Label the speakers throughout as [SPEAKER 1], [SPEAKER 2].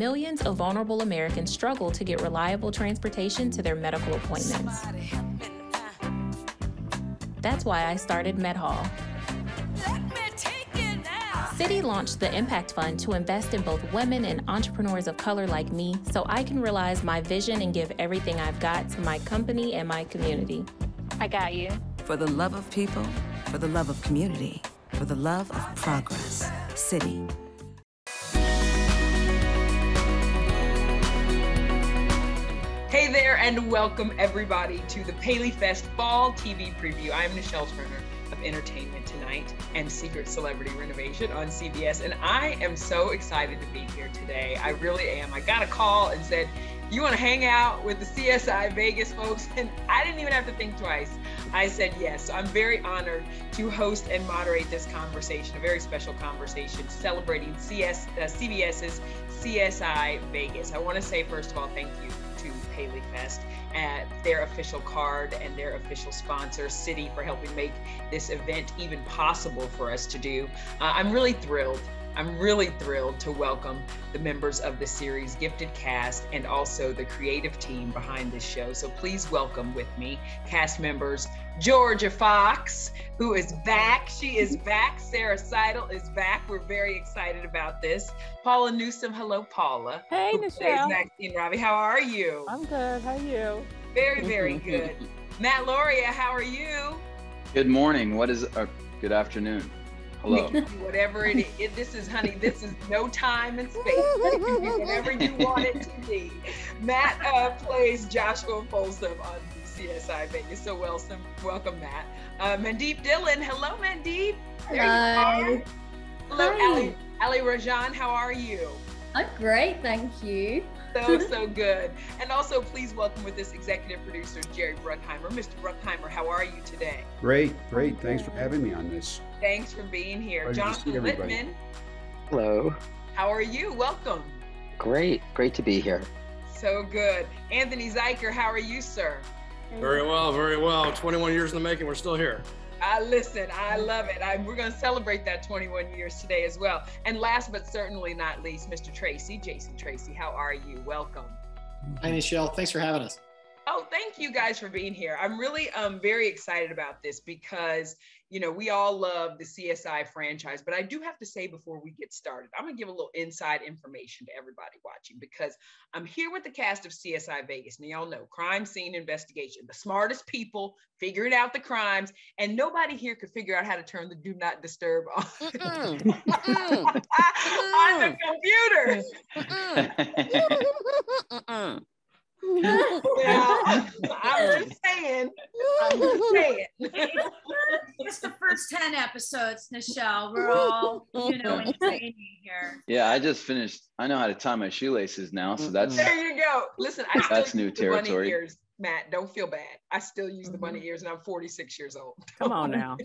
[SPEAKER 1] millions of vulnerable Americans struggle to get reliable transportation to their medical appointments. That's why I started MedHaul. Citi launched the Impact Fund to invest in both women and entrepreneurs of color like me so I can realize my vision and give everything I've got to my company and my community.
[SPEAKER 2] I got you.
[SPEAKER 3] For the love of people, for the love of community, for the love of progress. Citi.
[SPEAKER 4] Hey there, and welcome everybody to the Paley Fest Fall TV Preview. I'm Nischelle Turner of Entertainment Tonight and Secret Celebrity Renovation on CBS, and I am so excited to be here today. I really am. I got a call and said, You want to hang out with the CSI Vegas folks? And I didn't even have to think twice. I said yes. So I'm very honored to host and moderate this conversation, a very special conversation celebrating CS, uh, CBS's CSI Vegas. I want to say, first of all, thank you Paley Fest at their official card and their official sponsor, Citi, for helping make this event even possible for us to do. Uh, I'm really thrilled. I'm really thrilled to welcome the members of the series gifted cast and also the creative team behind this show. So please welcome with me cast members Jorja Fox, who is back. She is back. Sara Sidle is back. We're very excited about this. Paula Newsome. Hello, Paula.
[SPEAKER 5] Hey, Nischelle.
[SPEAKER 4] Maxine Roby. How are you?
[SPEAKER 5] I'm good. How are you?
[SPEAKER 4] Very, very good. Matt Lauria, how are you?
[SPEAKER 6] Good morning. What is, uh, good afternoon. Hello.
[SPEAKER 4] Whatever it is, this is, honey, this is no time and space. whatever you want it to be. Matt uh, plays Joshua Folsom on CSI Vegas. So welcome, welcome, Matt. Uh, Mandeep Dhillon. Hello, Mandeep.
[SPEAKER 7] There Hello.
[SPEAKER 4] Hello, Allie, Allie Rajan. How are you?
[SPEAKER 7] I'm great, thank you.
[SPEAKER 4] So, so good. And also, please welcome with this executive producer, Jerry Bruckheimer. Mr. Bruckheimer, how are you today?
[SPEAKER 8] Great, great. Thanks for having me on this.
[SPEAKER 4] Thanks for being here. Jonathan Littman.
[SPEAKER 9] Hello.
[SPEAKER 4] How are you? Welcome.
[SPEAKER 9] Great, great to be here.
[SPEAKER 4] So good. Anthony Zuiker, how are you, sir?
[SPEAKER 10] Very well, very well. 21 years in the making, we're still here.
[SPEAKER 4] I listen, I love it. I, we're going to celebrate that 21 years today as well. And last but certainly not least, Mr. Tracey, Jason Tracey, how are you? Welcome.
[SPEAKER 11] Hi, Michelle. Thanks for having us.
[SPEAKER 4] Oh, thank you guys for being here. I'm really um, very excited about this because, you know, we all love the CSI franchise, but I do have to say before we get started, I'm going to give a little inside information to everybody watching because I'm here with the cast of CSI Vegas. And y'all know crime scene investigation, the smartest people figuring out the crimes, and nobody here could figure out how to turn the do not disturb on, on the computer yeah, I'm just saying. I'm just saying.
[SPEAKER 12] it's the first 10 episodes, Nischelle. We're all, you know, in training here.
[SPEAKER 6] Yeah, I just finished. I know how to tie my shoelaces now. So that's
[SPEAKER 4] there you go. Listen, I still
[SPEAKER 6] that's new territory.
[SPEAKER 4] Ears, Matt, don't feel bad. I still use the bunny ears and I'm 46 years old.
[SPEAKER 5] Come on now.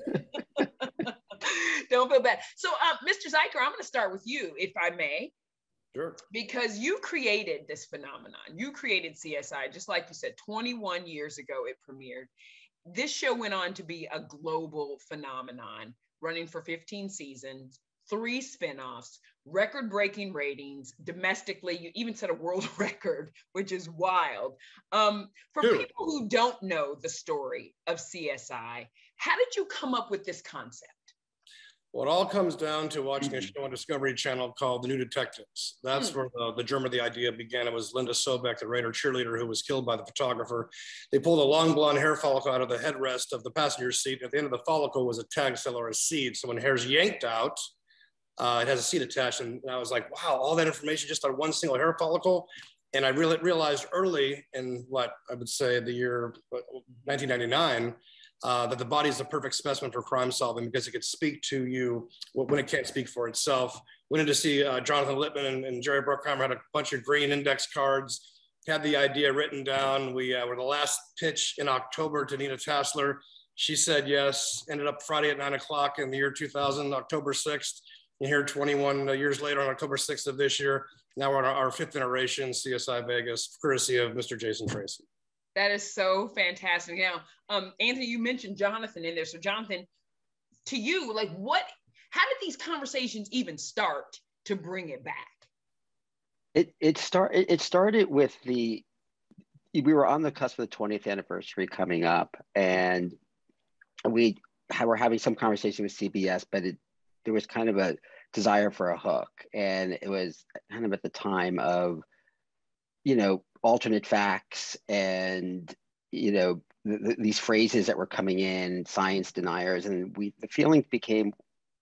[SPEAKER 4] don't feel bad. So, uh, Mr. Zuiker, I'm going to start with you, if I may.
[SPEAKER 10] Sure.
[SPEAKER 4] Because you created this phenomenon. You created CSI, just like you said, 21 years ago it premiered. This show went on to be a global phenomenon, running for 15 seasons, three spinoffs, record breaking ratings domestically. You even set a world record, which is wild. Um, for Dude. people who don't know the story of CSI, how did you come up with this concept?
[SPEAKER 10] Well, it all comes down to watching a show on Discovery Channel called The New Detectives. That's mm. where the, the germ of the idea began. It was Linda Sobek, the Raider cheerleader who was killed by the photographer. They pulled a long blonde hair follicle out of the headrest of the passenger seat. At the end of the follicle was a tag cell or a seed. So when hair's yanked out, uh, it has a seed attached. And I was like, wow, all that information just on one single hair follicle. And I really realized early in what I would say the year 1999 uh, that the body is the perfect specimen for crime solving because it could speak to you when it can't speak for itself. Went in to see uh, Jonathan Littman and, and, Jerry Bruckheimer had a bunch of green index cards, had the idea written down. We uh, were the last pitch in October to Nina Tassler. She said yes, ended up Friday at nine o'clock in the year 2000, October 6th. And here 21 years later on October 6th of this year, now we're on our, our fifth iteration, CSI Vegas, courtesy of Mr. Jason Tracey.
[SPEAKER 4] That is so fantastic. Now, um, Anthony, you mentioned Jonathan in there. So, Jonathan, to you, like, what? How did these conversations even start to bring it back?
[SPEAKER 9] It it start it, started with the we were on the cusp of the 20th anniversary coming up, and we were having some conversation with CBS, but it there was kind of a desire for a hook, and it was kind of at the time of you know alternate facts and you know th- these phrases that were coming in science deniers and we the feeling became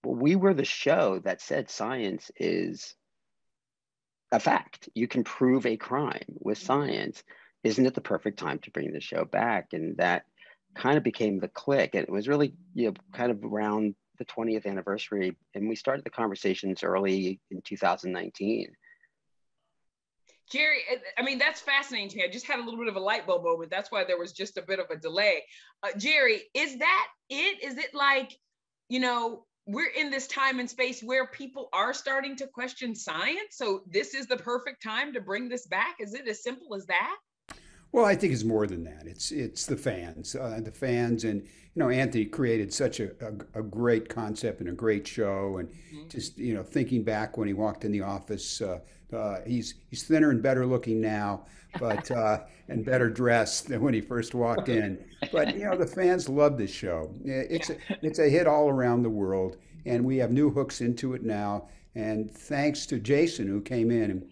[SPEAKER 9] well, we were the show that said science is a fact. You can prove a crime with science. Isn't it the perfect time to bring the show back? And that kind of became the click. And it was really you know kind of around the 20th anniversary. And we started the conversations early in 2019
[SPEAKER 4] Jerry, I mean, that's fascinating to me. I just had a little bit of a light bulb moment. That's why there was just a bit of a delay. Uh, Jerry, is that it? Is it like, you know, we're in this time and space where people are starting to question science? So this is the perfect time to bring this back? Is it as simple as that?
[SPEAKER 8] Well, I think it's more than that. It's it's the fans, uh, the fans, and you know, Anthony created such a, a, a great concept and a great show, and mm-hmm. just you know, thinking back when he walked in the office, uh, uh, he's he's thinner and better looking now, but uh, and better dressed than when he first walked in. But you know, the fans love this show. It's a, it's a hit all around the world, and we have new hooks into it now. And thanks to Jason who came in and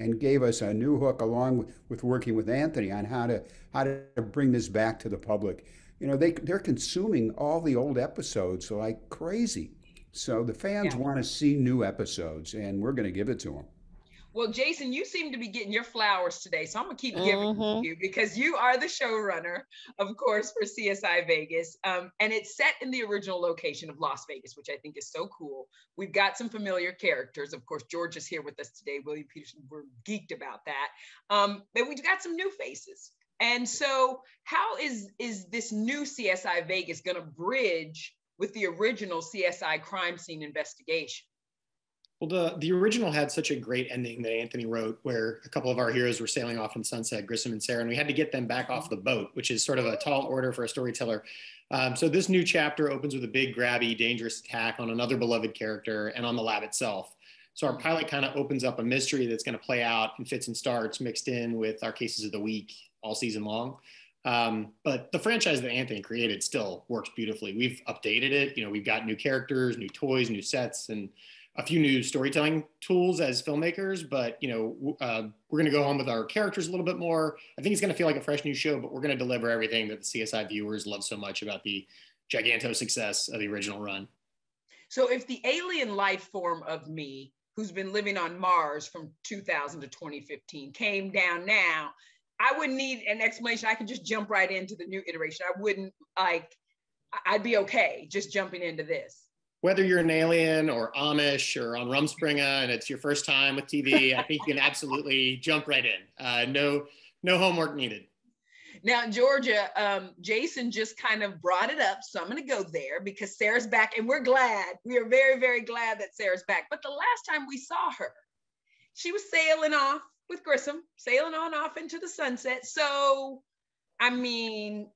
[SPEAKER 8] and gave us a new hook along with, with working with Anthony on how to how to bring this back to the public. You know, they they're consuming all the old episodes like crazy. So the fans yeah. want to see new episodes, and we're going to give it to them.
[SPEAKER 4] Well, Jason, you seem to be getting your flowers today, so I'm gonna keep giving mm-hmm. you because you are the showrunner, of course, for CSI Vegas, um, and it's set in the original location of Las Vegas, which I think is so cool. We've got some familiar characters, of course. George is here with us today. William Petersen, we're geeked about that, um, but we've got some new faces. And so, how is is this new CSI Vegas going to bridge with the original CSI crime scene investigation?
[SPEAKER 11] Well, the, the original had such a great ending that Anthony wrote, where a couple of our heroes were sailing off in sunset, Grissom and Sara, and we had to get them back off the boat, which is sort of a tall order for a storyteller. Um, so this new chapter opens with a big, grabby, dangerous attack on another beloved character and on the lab itself. So our pilot kind of opens up a mystery that's going to play out in fits and starts, mixed in with our cases of the week all season long. Um, but the franchise that Anthony created still works beautifully. We've updated it. You know, we've got new characters, new toys, new sets, and a few new storytelling tools as filmmakers, but you know, uh, we're going to go home with our characters a little bit more. I think it's going to feel like a fresh new show, but we're going to deliver everything that the CSI viewers love so much about the giganto success of the original run.
[SPEAKER 4] So, if the alien life form of me, who's been living on Mars from 2000 to 2015, came down now, I wouldn't need an explanation. I could just jump right into the new iteration. I wouldn't like. I'd be okay just jumping into this
[SPEAKER 11] whether you're an alien or Amish or on Rumspringa and it's your first time with TV, I think you can absolutely jump right in. Uh, no, no homework needed.
[SPEAKER 4] Now, Jorja, um, Jason just kind of brought it up, so I'm going to go there because Sara's back, and we're glad. We are very, very glad that Sara's back. But the last time we saw her, she was sailing off with Grissom, sailing on off into the sunset. So, I mean,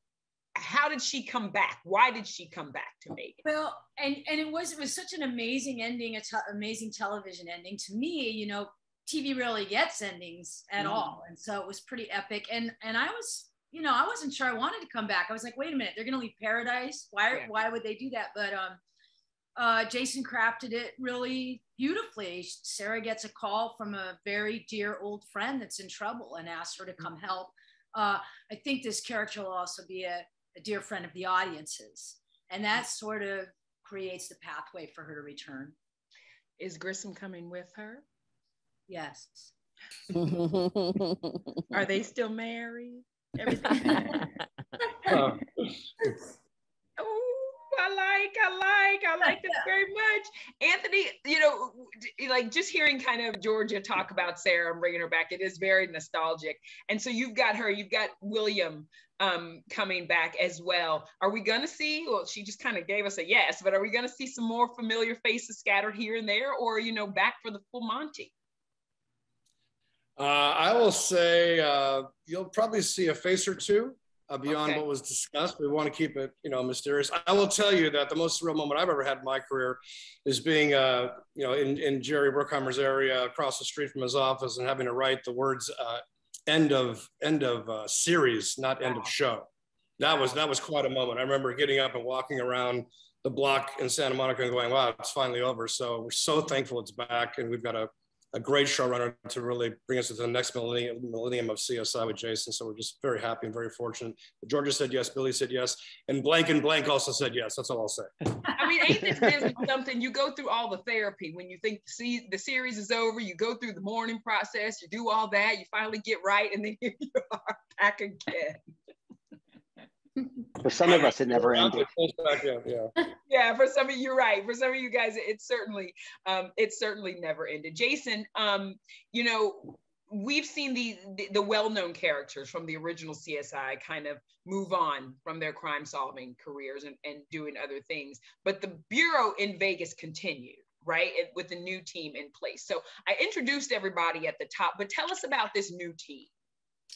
[SPEAKER 4] how did she come back? Why did she come back to me?
[SPEAKER 12] Well, and and it was it was such an amazing ending, a te- amazing television ending. To me, you know, TV really gets endings at mm. all, and so it was pretty epic. And and I was, you know, I wasn't sure I wanted to come back. I was like, wait a minute, they're gonna leave Paradise? Why yeah. why would they do that? But um, uh, Jason crafted it really beautifully. Sara gets a call from a very dear old friend that's in trouble and asks her to come help. Uh, I think this character will also be a a dear friend of the audiences. And that sort of creates the pathway for her to return.
[SPEAKER 4] Is Grissom coming with her?
[SPEAKER 12] Yes.
[SPEAKER 4] Are they still married? Everything. oh, I like, I like, I like this very much. Anthony, you know, like just hearing kind of Jorja talk about Sara and bringing her back, it is very nostalgic. And so you've got her, you've got William um, coming back as well. Are we going to see? Well, she just kind of gave us a yes, but are we going to see some more familiar faces scattered here and there, or you know, back for the full Monty?
[SPEAKER 10] Uh, I will say uh, you'll probably see a face or two. uh, beyond
[SPEAKER 4] Okay.
[SPEAKER 10] what was discussed. We want to keep it, you know, mysterious. I will tell you that the most surreal moment I've ever had in my career is being, uh, you know, in, in Jerry Bruckheimer's area across the street from his office and having to write the words uh, "end of end of uh, series," not "end of show." That was that was quite a moment. I remember getting up and walking around the block in Santa Monica and going, "Wow, it's finally over." So we're so thankful it's back, and we've got a a great showrunner to really bring us to the next millennium, millennium of CSI with Jason. So we're just very happy and very fortunate. Jorja said yes, Billy said yes, and blank and blank also said yes. That's all I'll say.
[SPEAKER 4] I mean, ain't this business something? You go through all the therapy when you think the, se- the series is over. You go through the mourning process. You do all that. You finally get right, and then here you are back again.
[SPEAKER 9] For some of us, it never ended.
[SPEAKER 10] Yeah.
[SPEAKER 4] yeah for some of you right for some of you guys it certainly um it certainly never ended jason um you know we've seen the the, the well-known characters from the original csi kind of move on from their crime solving careers and, and doing other things but the bureau in vegas continued right with the new team in place so i introduced everybody at the top but tell us about this new team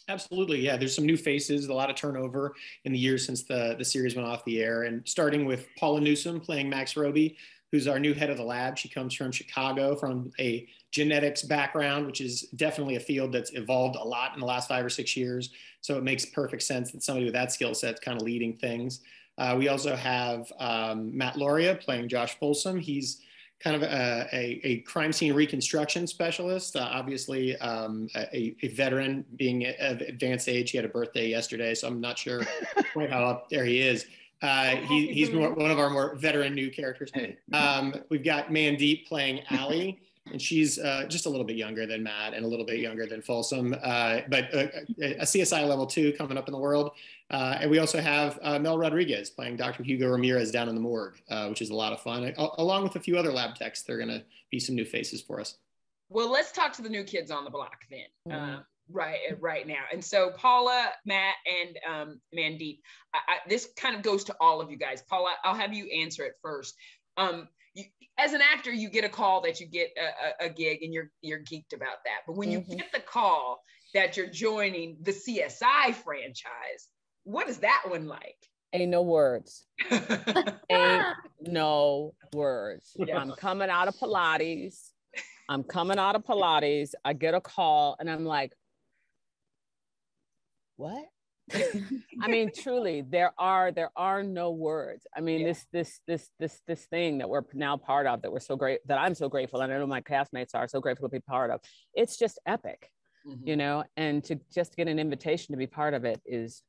[SPEAKER 11] Absolutely, yeah. There's some new faces, a lot of turnover in the years since the the series went off the air, and starting with Paula Newsome playing Max Roby, who's our new head of the lab. She comes from Chicago, from a genetics background, which is definitely a field that's evolved a lot in the last five or six years. So it makes perfect sense that somebody with that skill set is kind of leading things. Uh, we also have um, Matt Lauria playing Josh Folsom. He's kind of a, a, a crime scene reconstruction specialist, uh, obviously um, a, a veteran being of advanced age. He had a birthday yesterday, so I'm not sure quite how up there he is. Uh, he, he's more, one of our more veteran new characters. Um, we've got Mandeep playing Allie, and she's uh, just a little bit younger than Matt and a little bit younger than Folsom, uh, but a, a CSI level two coming up in the world. Uh, and we also have uh, Mel Rodriguez playing Dr. Hugo Ramirez down in the morgue, uh, which is a lot of fun, a- along with a few other lab techs. They're going to be some new faces for us.
[SPEAKER 4] Well, let's talk to the new kids on the block then.
[SPEAKER 11] Mhm.
[SPEAKER 4] Uh, right, right now. And so Paula, Matt, and um, Mandeep, I, I, this kind of goes to all of you guys. Paula, I'll have you answer it first. Um, you, as an actor, you get a call that you get a, a, a gig, and you're you're geeked about that. But when
[SPEAKER 5] Mhm.
[SPEAKER 4] you get the call that you're joining the CSI franchise, what is that one like?
[SPEAKER 5] Ain't no words. Ain't no words.
[SPEAKER 4] Yeah.
[SPEAKER 5] I'm coming out of Pilates. I'm coming out of Pilates. I get a call and I'm like, what? I mean, truly, there are there are no words. I mean, this this this this this thing that we're now part of that we're so great that I'm so grateful and I know my castmates are so grateful to be part of. It's just epic, you know, and to just get an invitation to be part of it is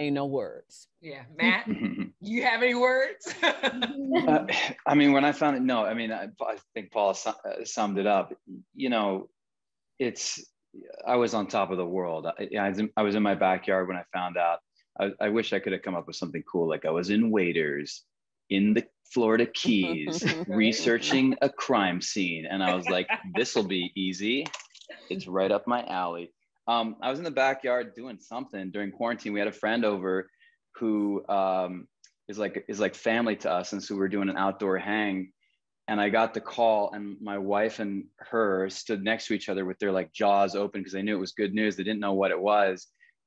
[SPEAKER 5] ain't no words.
[SPEAKER 4] Yeah, Matt, you have any words?
[SPEAKER 6] Uh, I mean, when I found it, no, I mean, I, I think Paul uh, summed it up. You know, it's, I was on top of the world. I, I, was, in, I was in my backyard when I found out. I, I wish I could have come up with something cool. Like I was in Waiters in the Florida Keys researching a crime scene. And I was like, this will be easy. It's right up my alley. Um, I was in the backyard doing something during quarantine. We had a friend over who um, is like is like family to us, and so we were doing an outdoor hang. And I got the call, and my wife and her stood next to each other with their like jaws open because they knew it was good news. They didn't know what it was.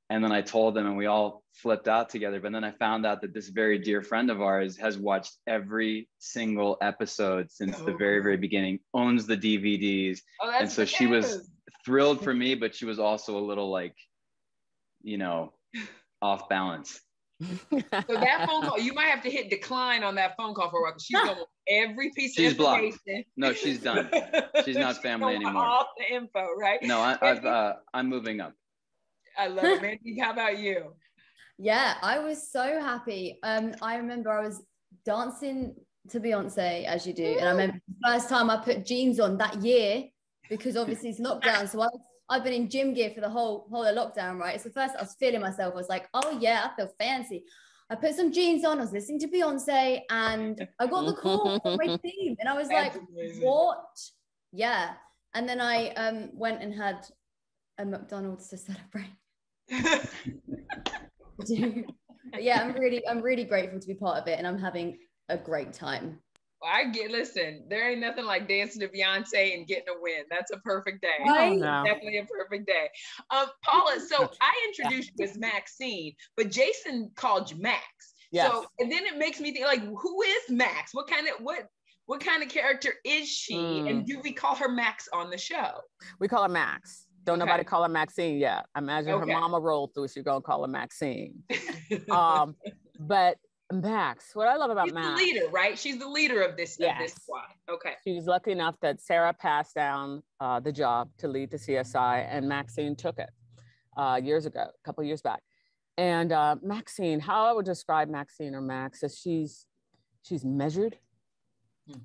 [SPEAKER 6] And then I told them, and we all flipped out together. But then I found out that this very dear friend of ours has watched every single episode since the very, very oh. beginning, owns the DVDs.
[SPEAKER 4] Oh, that's
[SPEAKER 6] and so she was thrilled for me, but she was also a little like, you know, off balance.
[SPEAKER 4] So that phone call, you might have to hit decline on that phone call for a while. 'cause She's going every piece
[SPEAKER 6] She's
[SPEAKER 4] of
[SPEAKER 6] blocked. No, she's done. She's not family anymore.
[SPEAKER 4] All the info, right?
[SPEAKER 6] No, I, I've uh, I'm moving up.
[SPEAKER 4] I love it, Mandy. How about you?
[SPEAKER 7] Yeah, I was so happy. Um, I remember I was dancing to Beyonce as you do, and I remember the first time I put jeans on that year because obviously it's lockdown. So I, I've been in gym gear for the whole whole lockdown, right? So first I was feeling myself. I was like, oh yeah, I feel fancy. I put some jeans on. I was listening to Beyonce, and I got the call from my team, and I was
[SPEAKER 4] That's
[SPEAKER 7] like,
[SPEAKER 4] amazing.
[SPEAKER 7] what? Yeah. And then I um went and had a McDonald's to celebrate. yeah, I'm really, I'm really grateful to be part of it, and I'm having a great time.
[SPEAKER 4] I get listen, there ain't nothing like dancing to Beyonce and getting a win. That's a perfect day.
[SPEAKER 7] Right?
[SPEAKER 5] No.
[SPEAKER 4] Definitely a perfect day. Um, Paula, so I introduced you as Maxine, but Jason called you Max.
[SPEAKER 5] Yes.
[SPEAKER 4] So and then it makes me think like who is Max? What kind of what what kind of character is she?
[SPEAKER 5] Hmm.
[SPEAKER 4] And do we call her Max on the show?
[SPEAKER 5] We call her Max. Don't
[SPEAKER 4] Okay.
[SPEAKER 5] nobody call her Maxine yet. I imagine her mama rolled through. She's gonna call her Maxine. Um, but Max, what I love about
[SPEAKER 4] She's the
[SPEAKER 5] Max,
[SPEAKER 4] leader, right? She's the leader of this of this squad. Okay.
[SPEAKER 5] she was lucky enough that Sara passed down uh, the job to lead the CSI, and Maxine took it uh, years ago, a couple years back. And uh, Maxine, how I would describe Maxine or Max is she's she's measured,
[SPEAKER 4] Hmm.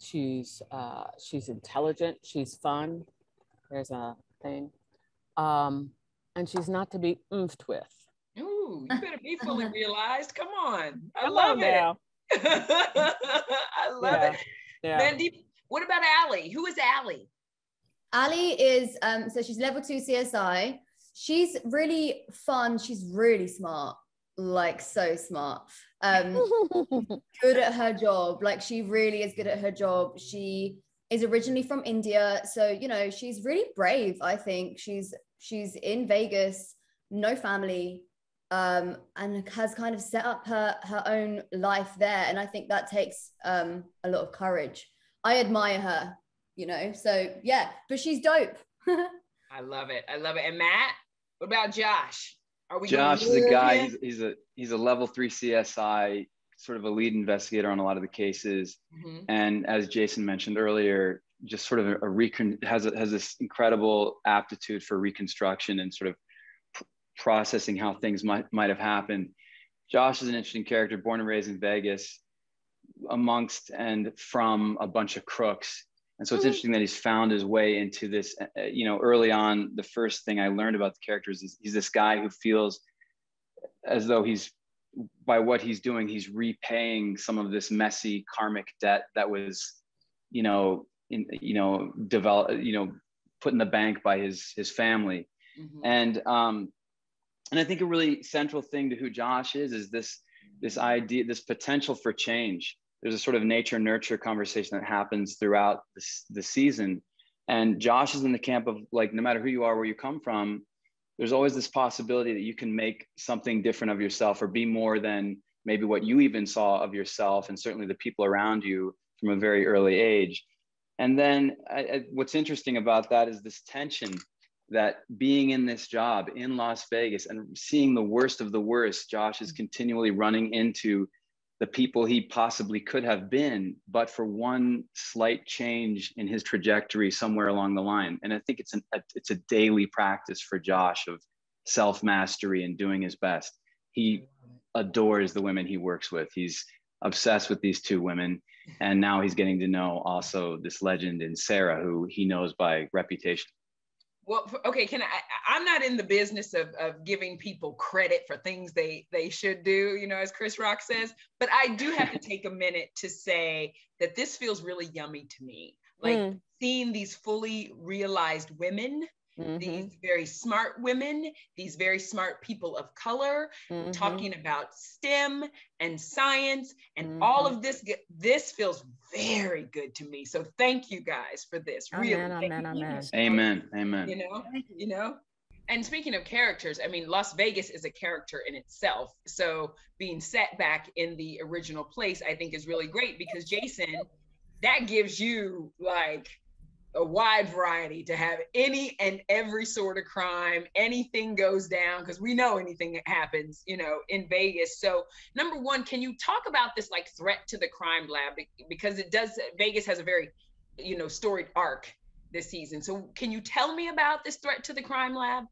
[SPEAKER 5] she's uh, she's intelligent, she's fun. There's a thing, um, and she's not to be oofed with.
[SPEAKER 4] Ooh, you better be fully realized. Come on. I
[SPEAKER 5] Come
[SPEAKER 4] love
[SPEAKER 5] on
[SPEAKER 4] it.
[SPEAKER 5] now.
[SPEAKER 4] I love
[SPEAKER 5] Yeah.
[SPEAKER 4] it.
[SPEAKER 5] Yeah.
[SPEAKER 4] Mandy, what about Allie? Who is Allie?
[SPEAKER 7] Ali is um so she's level two CSI. She's really fun. She's really smart, like so smart. Um, good at her job. Like she really is good at her job. She is originally from India, so you know she's really brave. I think she's she's in Vegas, no family, um, and has kind of set up her her own life there. And I think that takes um a lot of courage. I admire her, you know. So yeah, but she's dope.
[SPEAKER 4] I love it. I love it. And Matt, what about Josh? Are we
[SPEAKER 6] Josh is a guy.
[SPEAKER 4] him?
[SPEAKER 6] He's, he's a he's a level three CSI, sort of a lead investigator on a lot of the cases.
[SPEAKER 4] Mhm.
[SPEAKER 6] And as Jason mentioned earlier, just sort of a, a recon has a, has this incredible aptitude for reconstruction and sort of pr- processing how things might might have happened. Josh is an interesting character, born and raised in Vegas, amongst and from a bunch of crooks. And so it's interesting that he's found his way into this. uh, You know, early on, the first thing I learned about the characters is he's this guy who feels as though he's by what he's doing, he's repaying some of this messy karmic debt that was, you know, in you know, develop, you know, put in the bank by his his family.
[SPEAKER 4] Mhm.
[SPEAKER 6] And um, and I think a really central thing to who Josh is is this this idea, this potential for change. There's a sort of nature nurture conversation that happens throughout the, the season, and Josh is in the camp of like no matter who you are, where you come from, there's always this possibility that you can make something different of yourself or be more than maybe what you even saw of yourself and certainly the people around you from a very early age. And then I, I, what's interesting about that is this tension that being in this job in Las Vegas and seeing the worst of the worst, Josh is mm-hmm. continually running into the people he possibly could have been, but for one slight change in his trajectory somewhere along the line. And I think it's an it's a daily practice for Josh of self mastery and doing his best. He adores the women he works with. He's obsessed with these two women, and now he's getting to know also this legend in Sara, who he knows by reputation.
[SPEAKER 4] Well, okay, can I? I'm not in the business of, of giving people credit for things they they should do, you know, as Chris Rock says. But I do have to take a minute to say that this feels really yummy to me. Like
[SPEAKER 5] Mm.
[SPEAKER 4] seeing these fully realized women,
[SPEAKER 5] Mhm,
[SPEAKER 4] these very smart women, these very smart people of color,
[SPEAKER 5] mhm.
[SPEAKER 4] talking about STEM and science and all
[SPEAKER 5] Mm-hmm.
[SPEAKER 4] of this. This feels very good to me. So thank you guys for this. Really,
[SPEAKER 5] Amen,
[SPEAKER 4] Thank
[SPEAKER 5] amen, amen.
[SPEAKER 6] Amen. Amen.
[SPEAKER 4] You know, you know. And speaking of characters, I mean, Las Vegas is a character in itself. So being set back in the original place, I think is really great because Jason, that gives you like a wide variety to have any and every sort of crime. Anything goes down because we know anything that happens you know in vegas. So number one can you talk about this like threat to the crime lab? Because it does vegas has a very you know storied arc this season. So can you tell me about this threat to the crime lab?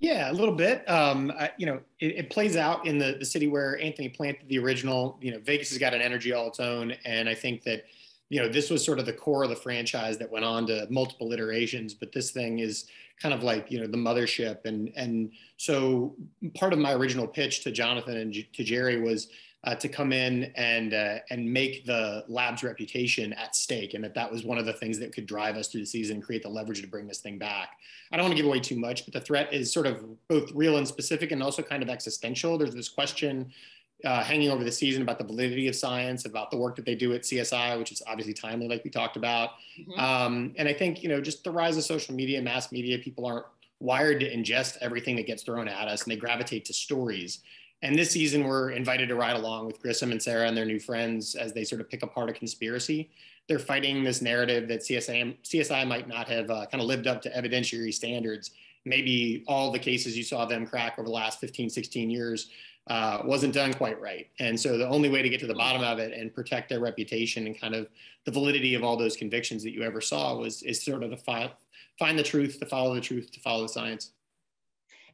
[SPEAKER 11] Yeah, a little bit. Um, I, you know, it, it plays out in the, the city where Anthony planted the original. You know, Vegas has got an energy all its own, and I think that, you know, this was sort of the core of the franchise that went on to multiple iterations. But this thing is kind of like you know the mothership, and and so part of my original pitch to Jonathan and J- to Jerry was uh, to come in and uh, and make the lab's reputation at stake, and that that was one of the things that could drive us through the season and create the leverage to bring this thing back. I don't want to give away too much, but the threat is sort of both real and specific, and also kind of existential. There's this question uh, hanging over the season about the validity of science, about the work that they do at CSI, which is obviously timely, like we talked about. Mm-hmm. Um, and I think, you know, just the rise of social media, mass media, people aren't wired to ingest everything that gets thrown at us and they gravitate to stories. And this season, we're invited to ride along with Grissom and Sara and their new friends as they sort of pick apart a conspiracy. They're fighting this narrative that CSI, CSI might not have uh, kind of lived up to evidentiary standards. Maybe all the cases you saw them crack over the last 15, 16 years uh, wasn't done quite right. And so the only way to get to the bottom of it and protect their reputation and kind of the validity of all those convictions that you ever saw was is sort of to fi- find the truth, to follow the truth, to follow the science.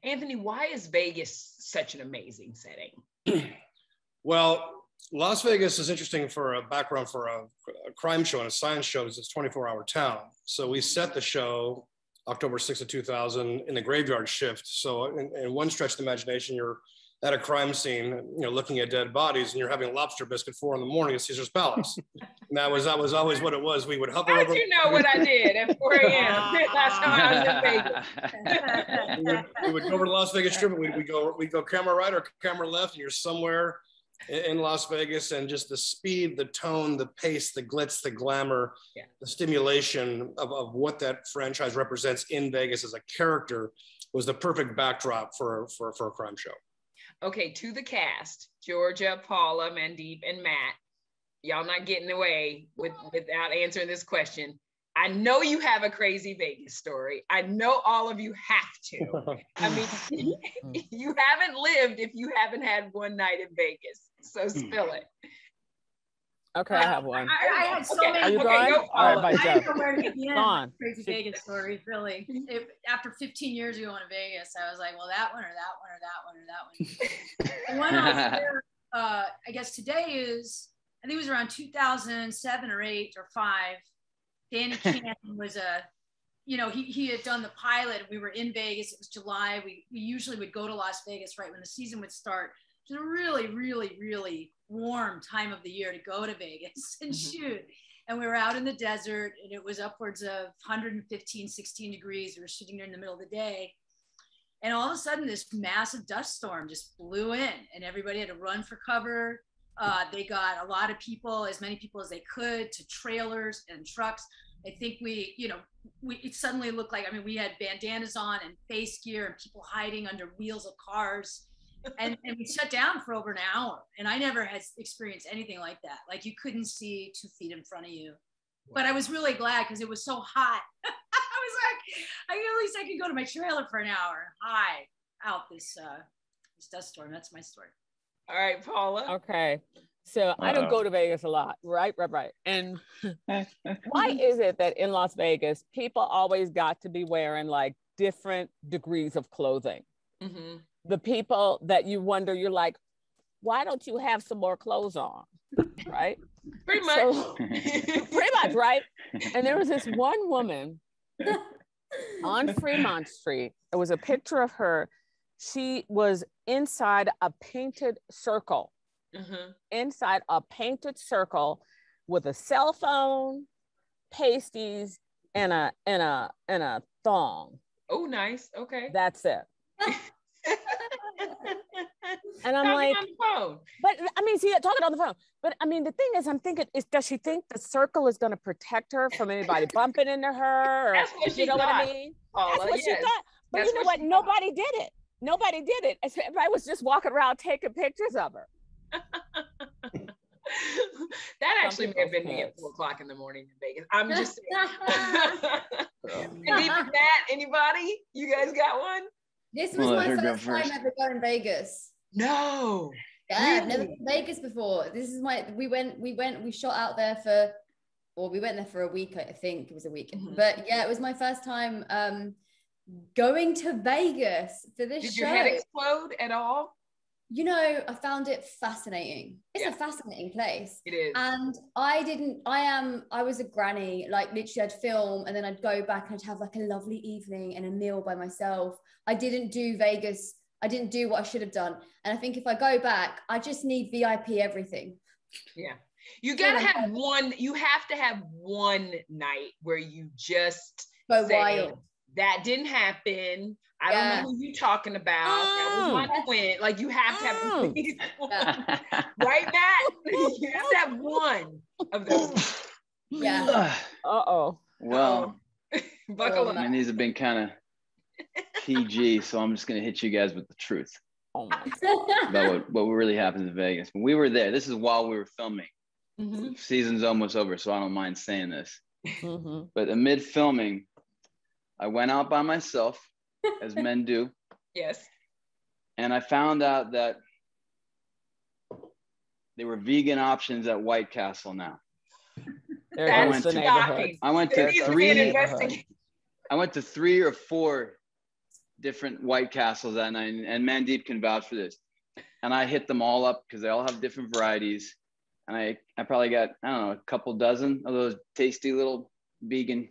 [SPEAKER 4] Anthony, why is Vegas such an amazing setting?
[SPEAKER 10] well, Las Vegas is interesting for a background for a, a crime show and a science show because it's 24 hour town. So we set the show October 6th of 2000 in the graveyard shift. So in, in one stretch of the imagination, you're at a crime scene, you know, looking at dead bodies, and you're having a lobster biscuit four in the morning at Caesar's Palace. and that was that was always what it was. We would hover
[SPEAKER 4] How'd
[SPEAKER 10] over.
[SPEAKER 4] you know what I did at 4 a.m. last time I was in
[SPEAKER 10] Vegas? we, would, we would go over to Las Vegas Strip, and we'd, we'd go we go camera right or camera left, and you're somewhere in Las Vegas, and just the speed, the tone, the pace, the glitz, the glamour, yeah. the stimulation of, of what that franchise represents in Vegas as a character was the perfect backdrop for, for, for a crime show.
[SPEAKER 4] Okay, to the cast, Jorja, Paula, Mandeep, and Matt. Y'all not getting away with without answering this question. I know you have a crazy Vegas story. I know all of you have to. I mean, you haven't lived if you haven't had one night in Vegas. So spill it.
[SPEAKER 5] Okay, I have one.
[SPEAKER 12] I, I had so okay, many.
[SPEAKER 5] Are you
[SPEAKER 12] okay,
[SPEAKER 5] going?
[SPEAKER 12] Go
[SPEAKER 5] All right, bye,
[SPEAKER 12] I don't know where to begin.
[SPEAKER 5] on.
[SPEAKER 12] Crazy Vegas story, really. It, after 15 years of going to Vegas, I was like, well, that one or that one or that one or that one. one I was there, uh, I guess today is, I think it was around 2007 or eight or five. Danny Cannon was a, you know, he, he had done the pilot. We were in Vegas. It was July. We, we usually would go to Las Vegas right when the season would start. It was a really, really, really warm time of the year to go to Vegas and mm-hmm. shoot. And we were out in the desert and it was upwards of 115, 16 degrees. We were shooting there in the middle of the day. And all of a sudden, this massive dust storm just blew in, and everybody had to run for cover. Uh, they got a lot of people, as many people as they could, to trailers and trucks. I think we, you know, we it suddenly looked like I mean, we had bandanas on and face gear and people hiding under wheels of cars and, and we shut down for over an hour. And I never had experienced anything like that. Like you couldn't see two feet in front of you. But I was really glad because it was so hot. I was like, I at least I could go to my trailer for an hour and hide out this uh this dust storm. That's my story.
[SPEAKER 4] All right, Paula.
[SPEAKER 5] Okay. So I don't go to Vegas a lot, right? Right, right. And why is it that in Las Vegas, people always got to be wearing like different degrees of clothing? Mm-hmm the people that you wonder, you're like, why don't you have some more clothes on? Right?
[SPEAKER 4] pretty much. So,
[SPEAKER 5] pretty much, right? And there was this one woman on Fremont Street. It was a picture of her. She was inside a painted circle, mm-hmm. inside a painted circle with a cell phone, pasties, and a and a and a thong.
[SPEAKER 4] Oh, nice. Okay.
[SPEAKER 5] That's it. And I'm talking like, but I mean, see, talking on the phone. But I mean, the thing is, I'm thinking, is does she think the circle is going to protect her from anybody bumping into her?
[SPEAKER 4] Or, That's what she
[SPEAKER 5] you know
[SPEAKER 4] thought.
[SPEAKER 5] what I mean?
[SPEAKER 4] Paula,
[SPEAKER 5] That's what
[SPEAKER 4] yes.
[SPEAKER 5] she thought. But
[SPEAKER 4] That's
[SPEAKER 5] you know
[SPEAKER 4] what
[SPEAKER 5] what? Nobody did it. Nobody did it. Everybody was just walking around taking pictures of her.
[SPEAKER 4] that actually may have been me at four o'clock in the morning in Vegas. I'm just saying. that anybody? You guys got one?
[SPEAKER 7] This was well, my first time ever going to Vegas.
[SPEAKER 4] No.
[SPEAKER 7] Yeah, really? I've never been to Vegas before. This is my we went we went we shot out there for or we went there for a week, I think it was a week. Mm-hmm. But yeah, it was my first time um going to Vegas for this
[SPEAKER 4] Did
[SPEAKER 7] show.
[SPEAKER 4] your head explode at all?
[SPEAKER 7] You know, I found it fascinating. It's yeah. a fascinating place.
[SPEAKER 4] It is.
[SPEAKER 7] And I didn't, I am, I was a granny, like literally I'd film and then I'd go back and I'd have like a lovely evening and a meal by myself. I didn't do Vegas. I didn't do what I should have done. And I think if I go back, I just need VIP everything.
[SPEAKER 4] Yeah. You gotta have one, you have to have one night where you just
[SPEAKER 7] go say, wild.
[SPEAKER 4] That didn't happen. I don't know who you're talking about. That was my
[SPEAKER 5] Mm.
[SPEAKER 4] twin. Like you have to have
[SPEAKER 5] Mm.
[SPEAKER 4] at one. right, Matt? you have to have one of those.
[SPEAKER 7] Yeah.
[SPEAKER 5] Uh-oh.
[SPEAKER 6] well,
[SPEAKER 4] Buckle up.
[SPEAKER 6] And these have been kind of PG, so I'm just gonna hit you guys with the truth
[SPEAKER 5] Oh my
[SPEAKER 6] about what, what really happens in Vegas. When we were there, this is while we were filming.
[SPEAKER 4] Mhm.
[SPEAKER 6] Season's almost over, so I don't mind saying this.
[SPEAKER 5] hmm
[SPEAKER 6] But amid filming, I went out by myself, as men do,
[SPEAKER 4] Yes.
[SPEAKER 6] and I found out that there were vegan options at White Castle now.
[SPEAKER 5] There
[SPEAKER 6] I went
[SPEAKER 5] the
[SPEAKER 6] to-
[SPEAKER 5] neighborhood.
[SPEAKER 6] I went to
[SPEAKER 4] There needs to be
[SPEAKER 6] three.
[SPEAKER 4] an
[SPEAKER 5] neighborhood.
[SPEAKER 4] investigation.
[SPEAKER 6] I went to three or four different White Castles that night, and- and Mandeep can vouch for this. And I hit them all up because they all have different varieties. And I, I probably got, I don't know, a couple dozen of those tasty little vegan.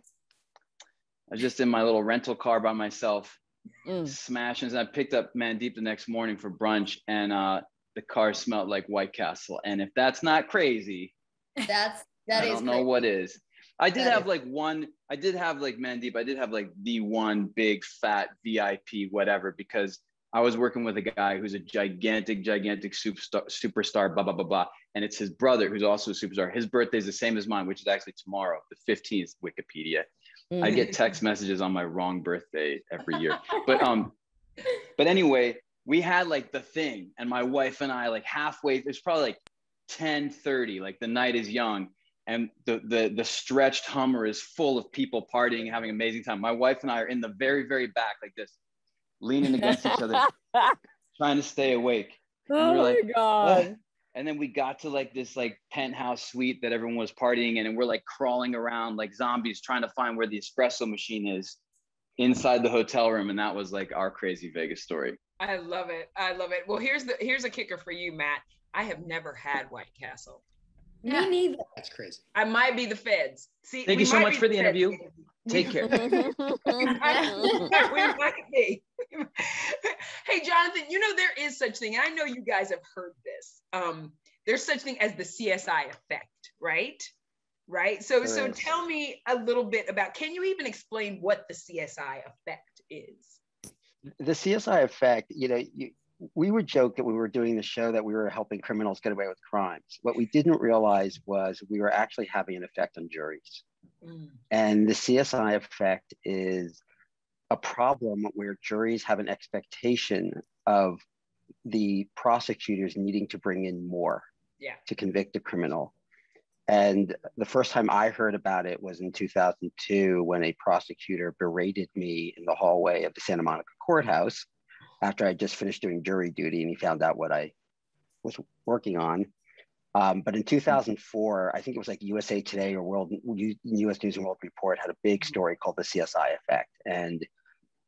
[SPEAKER 6] I was just in my little rental car by myself,
[SPEAKER 5] Mm.
[SPEAKER 6] smashing. And I picked up Mandeep the next morning for brunch, and uh, the car smelled like White Castle. And if that's not crazy,
[SPEAKER 7] That's that
[SPEAKER 6] I
[SPEAKER 7] is
[SPEAKER 6] don't know
[SPEAKER 7] crazy.
[SPEAKER 6] what is. I did
[SPEAKER 7] That
[SPEAKER 6] have
[SPEAKER 7] is-
[SPEAKER 6] like one. I did have like Mandeep. I did have like the one big fat VIP whatever because I was working with a guy who's a gigantic, gigantic superstar, superstar, blah blah blah blah, and it's his brother who's also a superstar. His birthday is the same as mine, which is actually tomorrow, the fifteenth. Wikipedia. I get text messages on my wrong birthday every year, but um, but anyway, we had like the thing, and my wife and I like halfway. It's probably like 10 30 like the night is young and the, the the stretched hummer is full of people partying having an amazing time my wife and i are in the very very back like this leaning against each other trying to stay awake
[SPEAKER 5] oh my god.
[SPEAKER 6] "Ugh." and then we got to like this like penthouse suite that everyone was partying in and we're like crawling around like zombies trying to find where the espresso machine is inside the hotel room and that was like our crazy vegas story
[SPEAKER 4] I love it. I love it. Well, here's the here's a kicker for you, Matt. I have never had White Castle.
[SPEAKER 7] Me neither.
[SPEAKER 11] That's crazy.
[SPEAKER 4] I might be the feds. See,
[SPEAKER 6] Thank you so much for the
[SPEAKER 4] feds.
[SPEAKER 6] interview. take care
[SPEAKER 4] we might be. hey, Jonathan, you know there is such thing, and I know you guys have heard this. Um, there's such thing as the CSI effect, right? Right. So, so tell me a little bit about. Can you even explain what the CSI effect is?
[SPEAKER 9] the CSI effect, you know, you, we would joke that we were doing the show that we were helping criminals get away with crimes. What we didn't realize was we were actually having an effect on juries.
[SPEAKER 4] Mm.
[SPEAKER 9] And the CSI effect is a problem where juries have an expectation of the prosecutors needing to bring in more
[SPEAKER 4] Yeah.
[SPEAKER 9] to convict a criminal. And the first time I heard about it was in 2002 when a prosecutor berated me in the hallway of the Santa Monica courthouse after I just finished doing jury duty and he found out what I was working on. Um, but in 2004, I think it was like USA Today or World US News and World Report had a big story called the CSI effect. And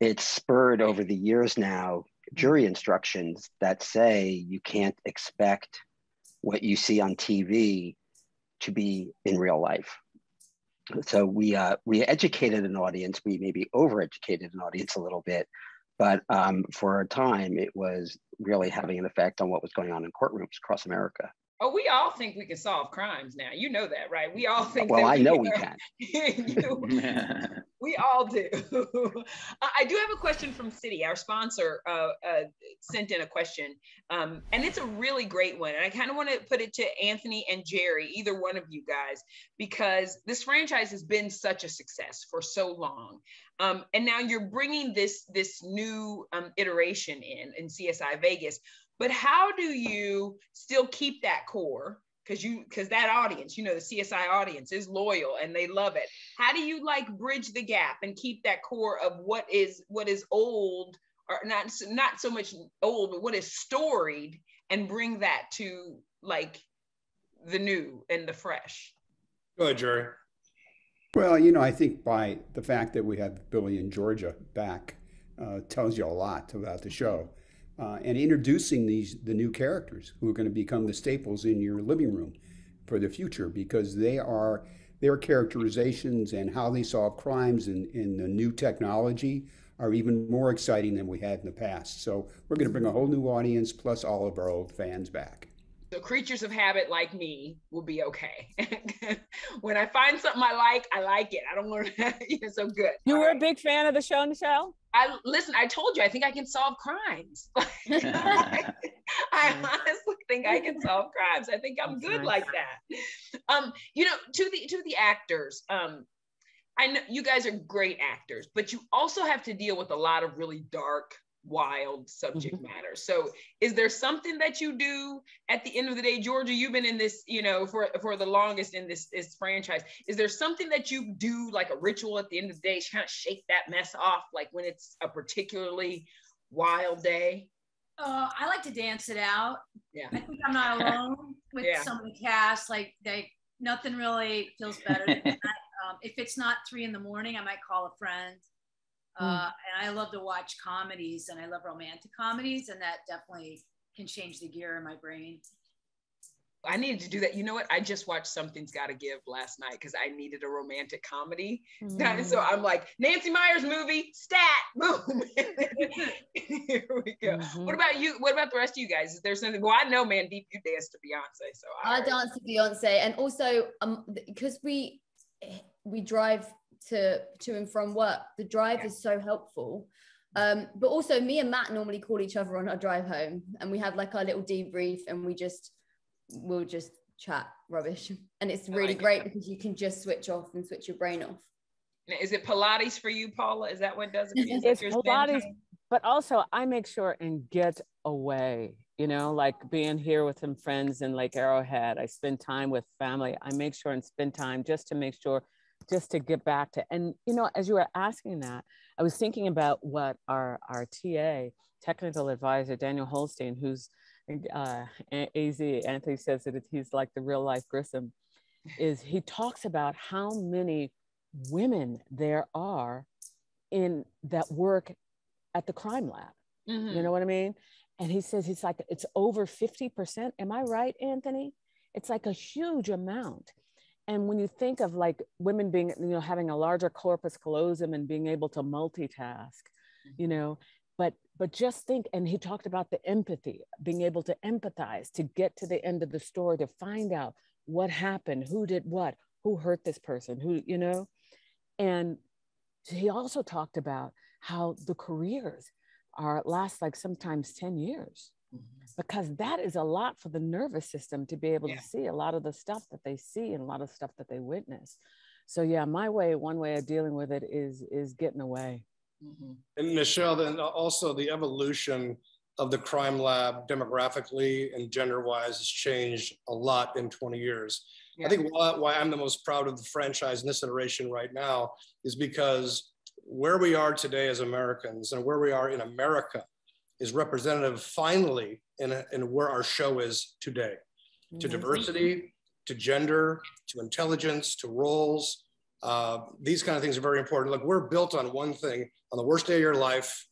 [SPEAKER 9] it's spurred over the years now jury instructions that say you can't expect what you see on TV to be in real life. So we uh, we educated an audience. We maybe overeducated an audience a little bit, but um, for a time it was really having an effect on what was going on in courtrooms across America.
[SPEAKER 4] Oh, we all think we can solve crimes now. You know that, right? We all think.
[SPEAKER 9] Well,
[SPEAKER 4] that
[SPEAKER 9] I know we can.
[SPEAKER 4] You- we all do. I I do have a question from Citi. Our sponsor uh, uh, sent in a question, um, and it's a really great one. And I kind of want to put it to Anthony and Jerry, either one of you guys, because this franchise has been such a success for so long, um, and now you're bringing this this new um, iteration in in CSI Vegas. But how do you still keep that core? because you because that audience you know the csi audience is loyal and they love it how do you like bridge the gap and keep that core of what is what is old or not not so much old but what is storied and bring that to like the new and the fresh
[SPEAKER 10] Go ahead, Jerry.
[SPEAKER 8] Well, you know, I think by the fact that we have Billy and Jorja back uh, tells you a lot about the show. Uh, and introducing these the new characters who are going to become the staples in your living room for the future because they are their characterizations and how they solve crimes in, in the new technology are even more exciting than we had in the past. So we're going to bring a whole new audience plus all of our old fans back.
[SPEAKER 4] so creatures of habit like me will be okay when i find something i like i like it i don't want to you know so good
[SPEAKER 5] You
[SPEAKER 4] All
[SPEAKER 5] were
[SPEAKER 4] right.
[SPEAKER 5] a big fan of the show, Michelle?
[SPEAKER 4] I listen. I told you. I think I can solve crimes. I honestly think I can solve crimes. I think I'm good like that. Um, you know, to the to the actors. Um, I know you guys are great actors, but you also have to deal with a lot of really dark wild subject mm-hmm. matter. So is there something that you do at the end of the day, Jorja, you've been in this, you know, for, for the longest in this, this franchise. Is there something that you do like a ritual at the end of the day to kind of shake that mess off? Like when it's a particularly wild day?
[SPEAKER 12] Uh, I like to dance it out. Yeah. I think I'm not alone with yeah. some of the cast. Like they, nothing really feels better than that. Um, if it's not three in the morning, I might call a friend. Uh, and I love to watch comedies and I love romantic comedies, and that definitely can change the gear in my brain.
[SPEAKER 4] I needed to do that. You know what? I just watched Something's Gotta Give last night because I needed a romantic comedy. Mm. So I'm like, Nancy Meyers movie, stat, boom. Here we go. Mm-hmm. What about you? What about the rest of you guys? Is there something? Well, I know Man Mandeep, you dance to Beyonce. So
[SPEAKER 7] I, I dance to Beyonce. And also, um, because we we drive to to and from work. The drive yeah. is so helpful. Um, but also me and Matt normally call each other on our drive home and we have like our little debrief and we just we'll just chat rubbish. And it's really like great it. because you can just switch off and switch your brain off.
[SPEAKER 4] Is it Pilates for you, Paula? Is that what does it?
[SPEAKER 5] it's Pilates, but also I make sure and get away. You know, like being here with some friends in Lake Arrowhead. I spend time with family. I make sure and spend time just to make sure just to get back to and you know as you were asking that i was thinking about what our our ta technical advisor daniel holstein who's uh, az anthony says that he's like the real life grissom is he talks about how many women there are in that work at the crime lab. Mm-hmm. you know what i mean? And he says he's like it's over 50% am i right anthony? It's like a huge amount and when you think of like women being you know having a larger corpus callosum and being able to multitask you mm-hmm. know but but just think and he talked about the empathy being able to empathize to get to the end of the story to find out what happened who did what who hurt this person who you know and he also talked about how the careers are last like sometimes 10 years because that is a lot for the nervous system to be able yeah. to see a lot of the stuff that they see and a lot of stuff that they witness so yeah my way one way of dealing with it is is getting away
[SPEAKER 10] mm-hmm. and Nischelle then also the evolution of the crime lab demographically and gender wise has changed a lot in 20 years yeah. i think why, why i'm the most proud of the franchise in this iteration right now is because where we are today as americans and where we are in america is representative finally in, a, in where our show is today to mm-hmm. diversity, to gender, to intelligence, to roles. Uh, these kind of things are very important. Look, we're built on one thing on the worst day of your life.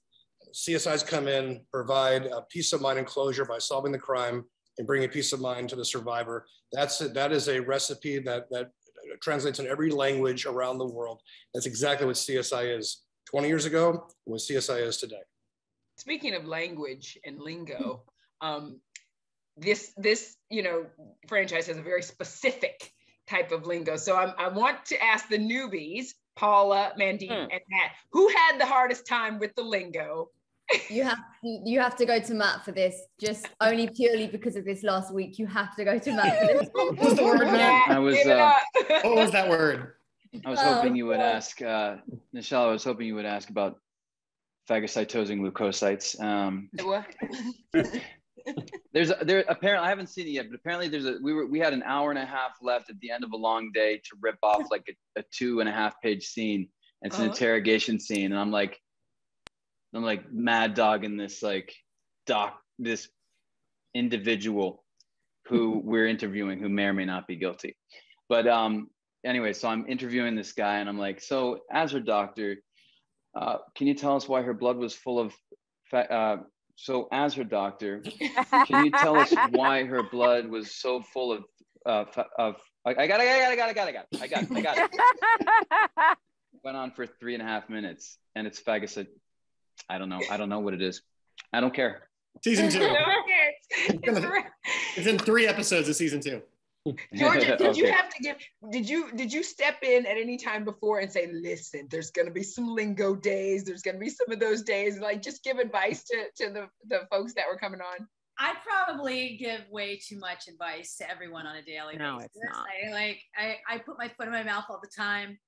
[SPEAKER 10] CSIs come in, provide a peace of mind and closure by solving the crime and bringing peace of mind to the survivor. That's it. that is a recipe that that translates in every language around the world. That's exactly what CSI is 20 years ago what CSI is today
[SPEAKER 4] speaking of language and lingo, um, this this you know franchise has a very specific type of lingo. So I'm, i want to ask the newbies, Paula, Mandeep, hmm. and Matt, who had the hardest time with the lingo.
[SPEAKER 7] you have to, you have to go to Matt for this, just only purely because of this last week. You have to go to Matt for this. what was the word,
[SPEAKER 6] Matt? I was. Uh,
[SPEAKER 11] what was that word?
[SPEAKER 6] I was hoping you would ask, uh, Nischelle. I was hoping you would ask about phagocytosing leukocytes. Um, there's a, there apparently I haven't seen it yet, but apparently there's a we were we had an hour and a half left at the end of a long day to rip off like a, a two and a half page scene. And it's uh-huh. an interrogation scene, and I'm like, I'm like mad dog in this like doc this individual who we're interviewing who may or may not be guilty. But um anyway, so I'm interviewing this guy, and I'm like, so as her doctor, uh, can you tell us why her blood was full of fat? Uh, so, as her doctor, can you tell us why her blood was so full of uh, of? I got it, I got it, I got it, I got it, I got it, I got it. Went on for three and a half minutes, and it's phagocyt. I don't know. I don't know what it is. I don't care.
[SPEAKER 11] Season two. it's in three episodes of season two.
[SPEAKER 4] Jorja, did you have to give? Did you did you step in at any time before and say, "Listen, there's going to be some lingo days. There's going to be some of those days," like just give advice to to the the folks that were coming on?
[SPEAKER 12] I probably give way too much advice to everyone on a daily
[SPEAKER 5] No,
[SPEAKER 12] basis.
[SPEAKER 5] it's not.
[SPEAKER 12] I like I, I put my foot in my mouth all the time.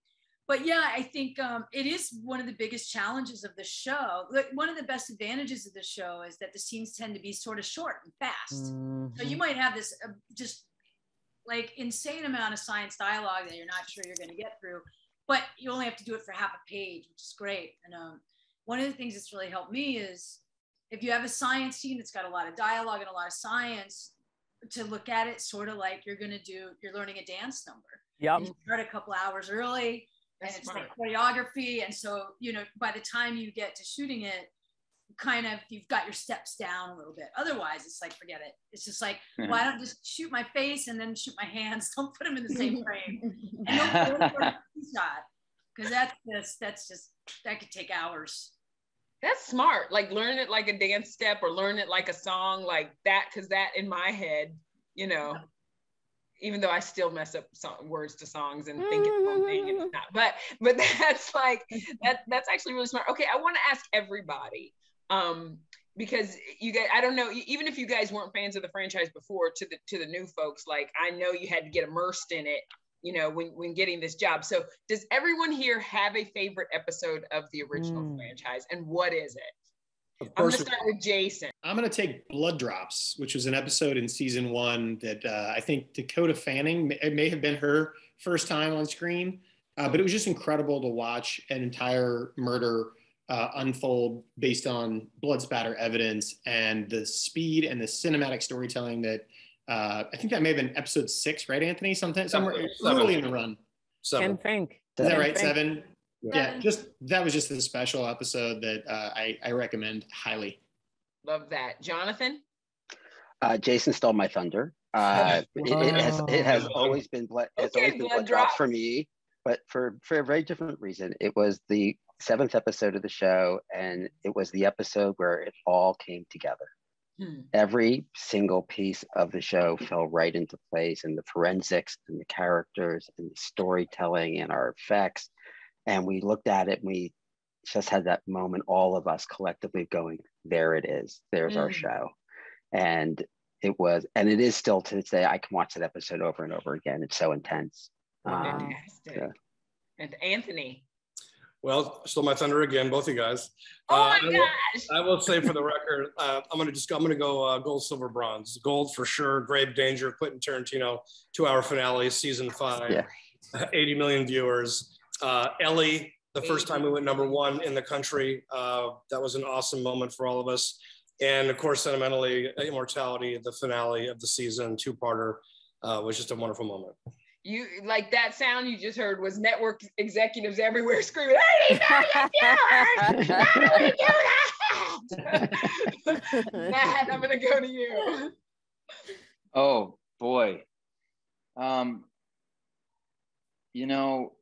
[SPEAKER 12] But yeah, I think um, it is one of the biggest challenges of the show. Like, one of the best advantages of the show is that the scenes tend to be sort of short and fast. So
[SPEAKER 5] Mm-hmm.
[SPEAKER 12] you might have this uh, just like insane amount of science dialogue that you're not sure you're going to get through, but you only have to do it for half a page, which is great. And um, one of the things that's really helped me is if you have a science team that's got a lot of dialogue and a lot of science, to look at it sort of like you're going to do, you're learning a dance number.
[SPEAKER 5] yeah
[SPEAKER 12] You start a couple hours early, and
[SPEAKER 4] That's
[SPEAKER 12] it's
[SPEAKER 4] smart.
[SPEAKER 12] like choreography. And so, you know, by the time you get to shooting it, kind of you've got your steps down a little bit. Otherwise, it's like forget it. It's just like, well, don't just shoot my face and then shoot my hands. Don't put them in the same frame. And don't go for a shot because that's just that's just that could take hours.
[SPEAKER 4] That's smart. Like learn it like a dance step or learn it like a song like that. Cause that in my head, you know, even though I still mess up song, words to songs and think it's one thing and it's not, but, but that's like, that, that's actually really smart. Okay. I want to ask everybody, um, because you guys, I don't know, even if you guys weren't fans of the franchise before to the, to the new folks, like I know you had to get immersed in it, you know, when, when getting this job. So does everyone here have a favorite episode of the original
[SPEAKER 5] Mm.
[SPEAKER 4] franchise and what is it?
[SPEAKER 10] Of
[SPEAKER 4] I'm gonna start with Jason.
[SPEAKER 11] I'm going to take Blood Drops, which was an episode in season one that uh, I think Dakota Fanning, it may have been her first time on screen, uh, but it was just incredible to watch an entire murder uh, unfold based on blood spatter evidence and the speed and the cinematic storytelling that uh, I think that may have been episode six, right, Anthony? Sometime, somewhere
[SPEAKER 10] Seven.
[SPEAKER 11] early in the run.
[SPEAKER 10] seven.
[SPEAKER 5] Ken Fink.
[SPEAKER 11] Is that right?
[SPEAKER 5] Fink.
[SPEAKER 11] Seven? Yeah,
[SPEAKER 12] Seven.
[SPEAKER 11] just that was just a special episode that uh, I, I recommend highly.
[SPEAKER 4] Love that. Jonathan?
[SPEAKER 9] Uh, Jason stole my thunder. Uh, it, it has it has always been blood. It's
[SPEAKER 4] Okay,
[SPEAKER 9] always been
[SPEAKER 4] blood
[SPEAKER 9] blood drops
[SPEAKER 4] drop.
[SPEAKER 9] for me, but for for a very different reason. It was the seventh episode of the show, and it was the episode where it all came together.
[SPEAKER 4] Hmm.
[SPEAKER 9] Every single piece of the show fell right into place, and the forensics, and the characters, and the storytelling, and our effects. And we looked at it, and we just had that moment, all of us collectively going, "There it is. There's our
[SPEAKER 4] Mm.
[SPEAKER 9] show." and it was and it is still to this day i can watch that episode over and over again it's so intense um,
[SPEAKER 4] Fantastic.
[SPEAKER 9] yeah.
[SPEAKER 4] And Anthony.
[SPEAKER 10] Well, stole my thunder again, both of you guys.
[SPEAKER 4] Oh
[SPEAKER 10] Uh,
[SPEAKER 4] my
[SPEAKER 10] I will-
[SPEAKER 4] gosh.
[SPEAKER 10] I will say for the record, uh, I'm gonna just go, I'm gonna go uh, gold, silver, bronze. Gold for sure. Grave Danger, Quentin Tarantino, two-hour finale, season five,
[SPEAKER 9] Yeah.
[SPEAKER 10] 80 million viewers. Uh, Ellie, the first time we went number one in the country, uh, that was an awesome moment for all of us. And of course, sentimentally, Immortality, the finale of the season, two-parter, uh, was just a wonderful moment.
[SPEAKER 4] You like that sound you just heard was network executives everywhere screaming, "Hey, how you doing? How do we do that?" Matt, I'm gonna go to you.
[SPEAKER 6] Oh boy. Um, you know,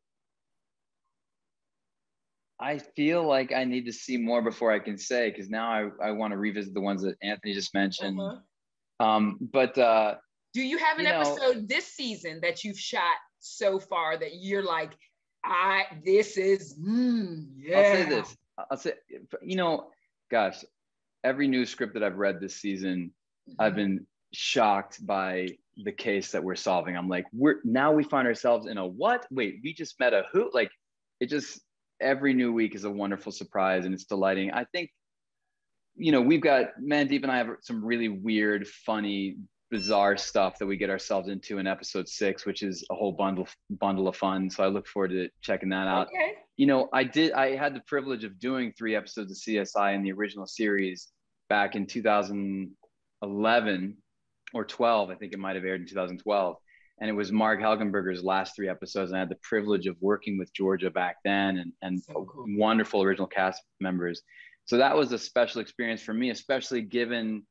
[SPEAKER 6] I feel like I need to see more before I can say because now I, I want to revisit the ones that Anthony just mentioned.
[SPEAKER 4] Uh-huh.
[SPEAKER 6] Um, but uh,
[SPEAKER 4] Do you have an
[SPEAKER 6] You know-
[SPEAKER 4] episode this season that you've shot so far that you're like, I this is mm, yeah.
[SPEAKER 6] I'll say this. I'll say, you know, gosh, every new script that I've read this season, I've been shocked by the case that we're solving. I'm like, we're now we find ourselves in a what? Wait, we just met a who? Like, it just every new week is a wonderful surprise and it's delighting. I think, you know, we've got Mandeep and I have some really weird, funny, bizarre stuff that we get ourselves into in episode six, which is a whole bundle bundle of fun. So I look forward to checking that out
[SPEAKER 4] Okay.
[SPEAKER 6] you know, I did, I had the privilege of doing three episodes of CSI in the original series back in 2011 or 12. I think it might have aired in 2012. And it was Marg Helgenberger's last three episodes. And I had the privilege of working with Jorja back then and, and
[SPEAKER 4] So cool.
[SPEAKER 6] wonderful original cast members. So that was a special experience for me, especially given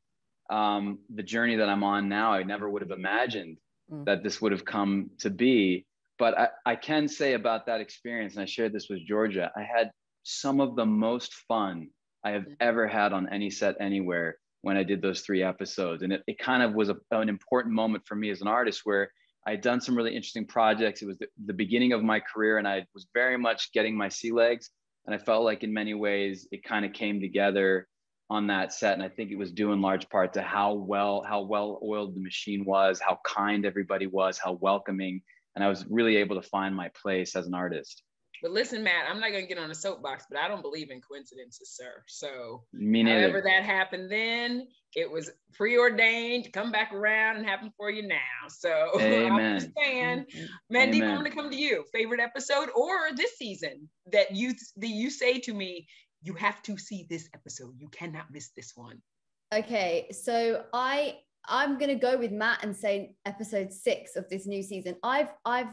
[SPEAKER 6] um, the journey that I'm on now. I never would have imagined
[SPEAKER 5] Mm.
[SPEAKER 6] that this would have come to be. But I, I can say about that experience, and I shared this with Jorja, I had some of the most fun I have ever had on any set anywhere when I did those three episodes. And it, it kind of was a, an important moment for me as an artist where I had done some really interesting projects. It was the, the beginning of my career, and I was very much getting my sea legs. And I felt like in many ways it kind of came together on that set. And I think it was due in large part to how well how well oiled the machine was, how kind everybody was, how welcoming, and I was really able to find my place as an artist.
[SPEAKER 4] But listen, Matt, I'm not gonna get on a soapbox, but I don't believe in coincidences, sir. So however that happened then, it was preordained to come back around and happen for you now. So I'm
[SPEAKER 6] Amen.
[SPEAKER 4] just saying, mm-hmm. Mandy, I'm gonna come to you. Favorite episode or this season that you that you say to me, you have to see this episode. You cannot miss this one.
[SPEAKER 7] Okay, so I I'm gonna go with Matt and say episode six of this new season. I've I've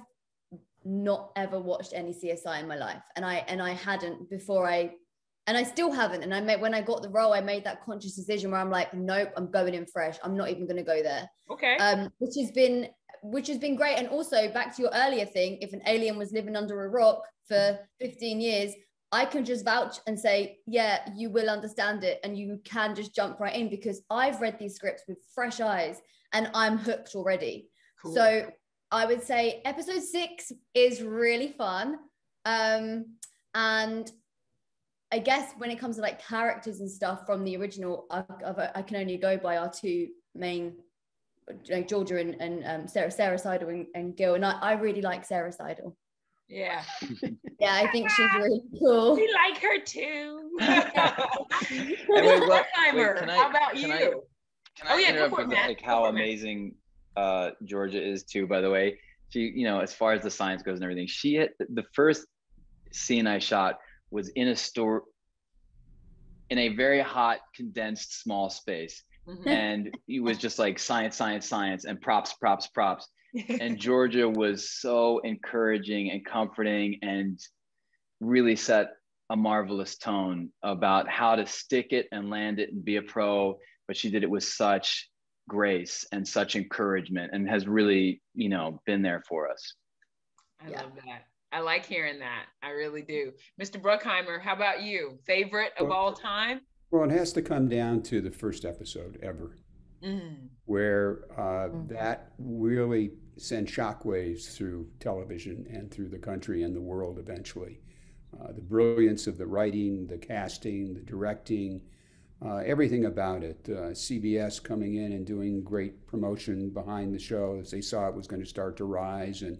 [SPEAKER 7] not ever watched any CSI in my life, and I and I hadn't before I, and I still haven't. And I made when I got the role, I made that conscious decision where I'm like, nope, I'm going in fresh. I'm not even gonna go there.
[SPEAKER 4] Okay.
[SPEAKER 7] Um, which has been which has been great. And also back to your earlier thing, if an alien was living under a rock for 15 years, I can just vouch and say, yeah, you will understand it and you can just jump right in because I've read these scripts with fresh eyes and I'm hooked already.
[SPEAKER 4] Cool.
[SPEAKER 7] So I would say episode six is really fun. Um, and I guess when it comes to like characters and stuff from the original, I, I, can only go by our two main, like Jorja and, and um, Sara, Sara Sidle and, and Gil. And I, I really like Sara Sidle.
[SPEAKER 4] Yeah.
[SPEAKER 7] Yeah, I think she's really cool.
[SPEAKER 4] We like her too.
[SPEAKER 6] Wait, what- wait, can I-
[SPEAKER 4] how about
[SPEAKER 6] can I-
[SPEAKER 4] you?
[SPEAKER 6] Can
[SPEAKER 4] Oh, yeah,
[SPEAKER 6] interrupt with,
[SPEAKER 4] Matt.
[SPEAKER 6] like how
[SPEAKER 4] for it, Matt.
[SPEAKER 6] amazing uh, Jorja is too? By the way, she, you know, as far as the science goes and everything, she hit the first scene I shot was in a store in a very hot, condensed, small space,
[SPEAKER 4] Mhm.
[SPEAKER 6] and it was just like science, science, science, and props, props, props. And Jorja was so encouraging and comforting, and really set a marvelous tone about how to stick it and land it and be a pro. But she did it with such grace and such encouragement, and has really, you know, been there for us.
[SPEAKER 4] I
[SPEAKER 7] Yeah.
[SPEAKER 4] love that. I like hearing that. I really do. Mr. Bruckheimer, how about you? Favorite of
[SPEAKER 8] Well-
[SPEAKER 4] all time?
[SPEAKER 8] Well, it has to come down to the first episode ever,
[SPEAKER 4] Mm.
[SPEAKER 8] where uh, that really sent shockwaves through television and through the country and the world eventually. Uh, the brilliance of the writing, the casting, the directing, uh, everything about it. Uh, CBS coming in and doing great promotion behind the show as they saw it was going to start to rise. And,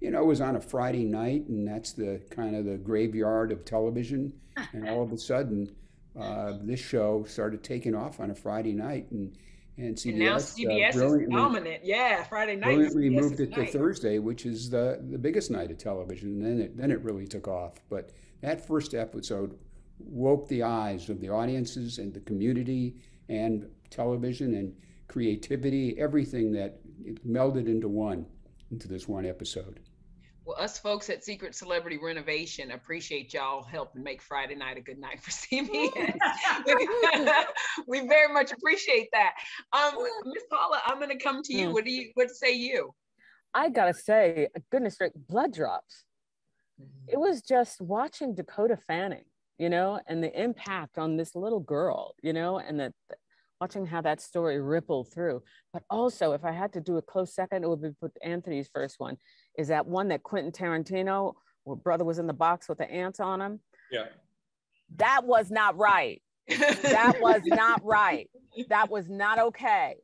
[SPEAKER 8] you know, it was on a Friday night, and that's the kind of the graveyard of television. And all of a sudden, uh, this show started taking off on a Friday night, and and CBS,
[SPEAKER 4] And now
[SPEAKER 8] uh,
[SPEAKER 4] CBS is
[SPEAKER 8] brilliantly-
[SPEAKER 4] dominant. Yeah, Friday night.
[SPEAKER 8] brilliantly
[SPEAKER 4] CBS
[SPEAKER 8] moved
[SPEAKER 4] is
[SPEAKER 8] it to. Thursday, which is the the biggest night of television. And then it then it really took off. But that first episode woke the eyes of the audiences and the community and television and creativity, everything that it melded into one, into this one episode.
[SPEAKER 4] Well, us folks at Secret Celebrity Renovation appreciate y'all helping make Friday night a good night for CBS. we very much appreciate that. Um, Miss Paula, I'm going to come to you.
[SPEAKER 5] Hmm.
[SPEAKER 4] What do you? What say you?
[SPEAKER 5] I gotta say, goodness straight, blood drops. It was just watching Dakota Fanning, you know, and the impact on this little girl, you know, and that watching how that story rippled through. But also, if I had to do a close second, it would be with Anthony's first one. Is that one that Quentin Tarantino, where brother was in the box with the ants on him?
[SPEAKER 10] Yeah.
[SPEAKER 5] That was not right. That was not right. That was not okay.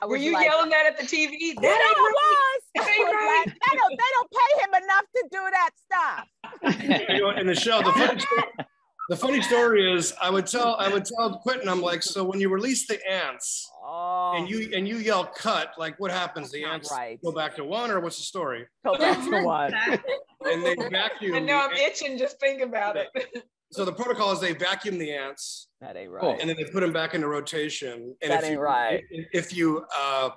[SPEAKER 5] I
[SPEAKER 4] Were you
[SPEAKER 5] like,
[SPEAKER 4] yelling that at the TV?
[SPEAKER 5] Yeah,
[SPEAKER 4] That
[SPEAKER 5] I
[SPEAKER 4] ain't right.
[SPEAKER 5] was. I was
[SPEAKER 4] right.
[SPEAKER 5] like, they don't, they don't pay him enough to do that stuff.
[SPEAKER 10] you in the show, the funny, story, the funny story is, I would tell, I would tell Quentin, I'm like, so when you release the ants
[SPEAKER 5] Oh,
[SPEAKER 10] and you and you yell cut, like what happens? The ants
[SPEAKER 5] right.
[SPEAKER 10] go back to one, or what's the story?
[SPEAKER 5] go back to one.
[SPEAKER 10] And they vacuum.
[SPEAKER 4] I know I'm
[SPEAKER 10] the-
[SPEAKER 4] itching just think about it.
[SPEAKER 10] so the protocol is they vacuum the ants
[SPEAKER 5] That ain't
[SPEAKER 6] Cool.
[SPEAKER 5] right.
[SPEAKER 10] and then they put them back into rotation. And
[SPEAKER 5] That
[SPEAKER 10] if
[SPEAKER 5] ain't
[SPEAKER 10] you,
[SPEAKER 5] right.
[SPEAKER 10] If, if you uh,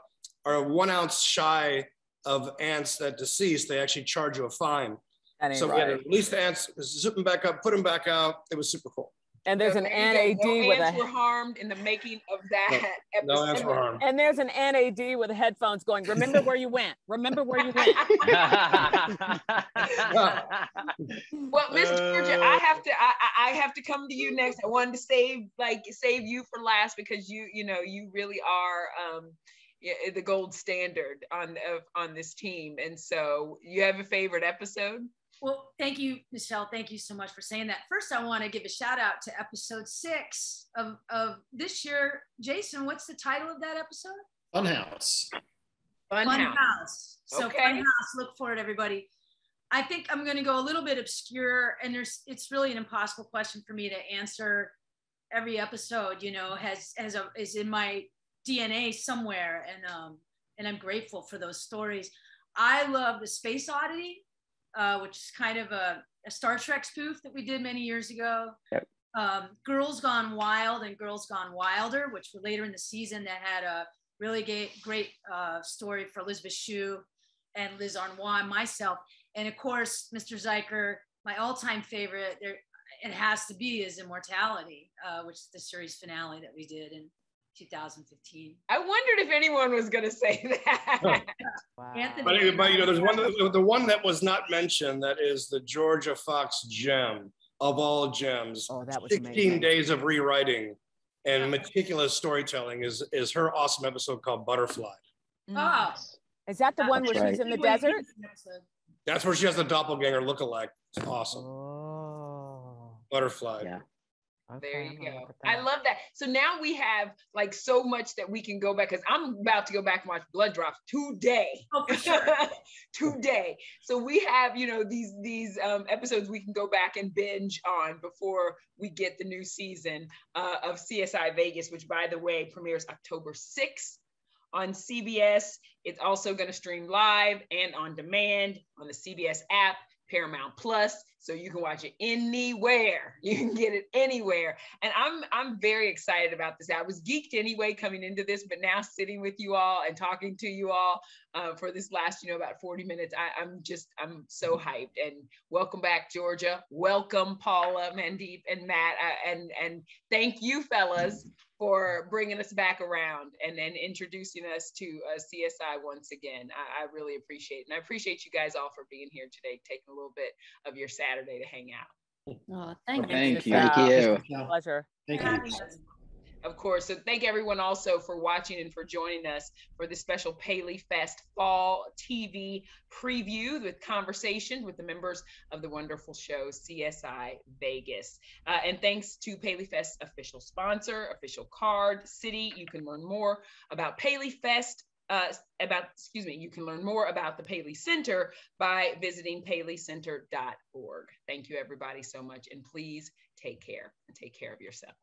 [SPEAKER 10] are one ounce shy of ants that deceased, they actually charge you a fine.
[SPEAKER 5] That ain't
[SPEAKER 10] So we had to release the ants, zip them back up, put them back out. It was super cool.
[SPEAKER 5] And there's an
[SPEAKER 4] There you go.
[SPEAKER 5] NAD
[SPEAKER 4] no
[SPEAKER 5] with
[SPEAKER 4] ants were harmed in the making of that episode.
[SPEAKER 10] No ants were harmed.
[SPEAKER 5] and there's an NAD with headphones going. Remember where you went. Remember where you went.
[SPEAKER 4] Well, Miss Jorja, I have to I, I I have to come to you next. I wanted to save like save you for last because you you know you really are um the gold standard on of, on this team. And so, you have a favorite episode?
[SPEAKER 12] Well, thank you, Nischelle. Thank you so much for saying that. First, I want to give a shout out to episode six of, of this year. Jason, what's the title of that episode?
[SPEAKER 11] Funhouse.
[SPEAKER 4] Funhouse.
[SPEAKER 12] Funhouse. So
[SPEAKER 4] Okay.
[SPEAKER 12] Funhouse, look for it, everybody. I think I'm going to go a little bit obscure, and there's it's really an impossible question for me to answer. Every episode, you know, has has a is in my DNA somewhere, and um, and I'm grateful for those stories. I love the Space Oddity, uh, which is kind of a, a Star Trek spoof that we did many years ago.
[SPEAKER 9] Yep.
[SPEAKER 12] Um, Girls Gone Wild and Girls Gone Wilder, which were later in the season that had a really great, great uh, story for Elizabeth Shue and Liz Arnois and myself. And of course, Mr. Zuiker, my all-time favorite, there it has to be is Immortality, uh, which is the series finale that we did in 2015.
[SPEAKER 4] I wondered if anyone was going to say that.
[SPEAKER 12] Anthony,
[SPEAKER 10] But, but you know, there's one the one that was not mentioned that is the Jorja Fox gem of all gems.
[SPEAKER 5] Oh, that was
[SPEAKER 10] 16
[SPEAKER 5] amazing.
[SPEAKER 10] days of rewriting and meticulous storytelling is is her awesome episode called Butterfly.
[SPEAKER 12] oh,
[SPEAKER 5] Is that the one where
[SPEAKER 9] That's
[SPEAKER 5] she's in the
[SPEAKER 12] Anyway,
[SPEAKER 5] desert?
[SPEAKER 12] here's the episode.
[SPEAKER 10] That's where she has the doppelganger lookalike. It's awesome.
[SPEAKER 5] Oh.
[SPEAKER 10] Butterfly.
[SPEAKER 9] Yeah.
[SPEAKER 4] There you
[SPEAKER 5] I'm
[SPEAKER 4] go. I love that. So now we have like so much that we can go back because I'm about to go back and watch Blood Drops today.
[SPEAKER 12] Oh, for sure.
[SPEAKER 4] today. So we have, you know, these these um, episodes we can go back and binge on before we get the new season uh, of CSI Vegas, which by the way premieres October 6th on CBS. It's also going to stream live and on demand on the CBS app, Paramount Plus, so you can watch it anywhere. You can get it anywhere. And I'm I'm very excited about this. I was geeked anyway coming into this, but now sitting with you all and talking to you all uh, for this last, you know, about 40 minutes, I, I'm just I'm so hyped. And welcome back, Jorja. Welcome, Paula, Mandeep, and Matt. Uh, and and thank you, fellas, for bringing us back around and then introducing us to uh, CSI once again. I, I really appreciate it. And I appreciate you guys all for being here today, taking a little bit of your Saturday to hang out.
[SPEAKER 7] Oh, thank you.
[SPEAKER 6] Thank you.
[SPEAKER 9] Thank you.
[SPEAKER 11] Yeah.
[SPEAKER 5] Pleasure.
[SPEAKER 11] Thank you.
[SPEAKER 4] Of course. So thank everyone also for watching and for joining us for this special Paley Fest Fall TV preview with conversations with the members of the wonderful show CSI Vegas. Uh, and thanks to Paley Fest official sponsor, official card, Citi. You can learn more about Paley Fest. Uh, about excuse me you can learn more about the paley center by visiting paleycenter.org thank you everybody so much and please take care and take care of yourselves